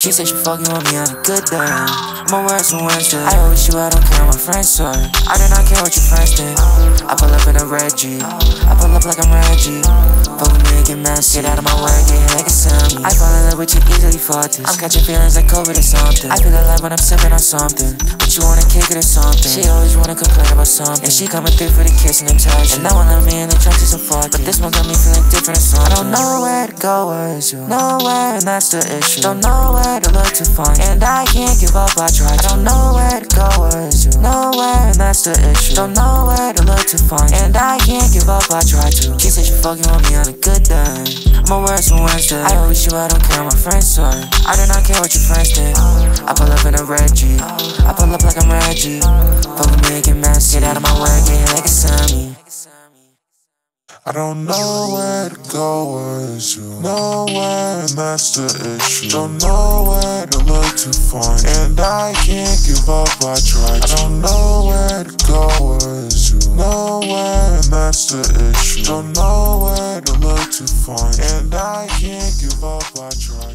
She said she fucking with me on a good day. My words from Wednesday. I always you, I don't care what my friends say. I do not care what your friends think. I pull up in a red G. I pull up like I'm Reggie. Fuck with me and get messy. Get out of my way, get like a. I fall in love with you easily for this. I'm catching feelings like COVID or something. I feel alive when I'm sipping on something. But you wanna it or something. She always wanna complain about something. And she coming through for the kiss and the touch. And that one love me in the trenches and fuck. But this one got me feeling different or something. I don't know where to go, where is you? Nowhere, and that's the issue. Don't know where where to look to find And I can't give up, I try I don't know where to go, where is you? Nowhere, and that's the issue. Don't know where to look to find And I can't give up, I try to. She said she fucking with me on a good day. My words from Wednesday I always you, I don't care what my friends say I do not care what your friends think I pull up in a red I pull up like I'm Reggie. Fuck with me and get messy Get out of my way, get like a Sammy. I don't know where to go, is you? Nowhere, and that's the issue. Don't know where to look to find, I can't give up, I try. I don't know where to go, where is you? Nowhere, and that's the issue. Don't know where to look to find, and I can't give up, I try.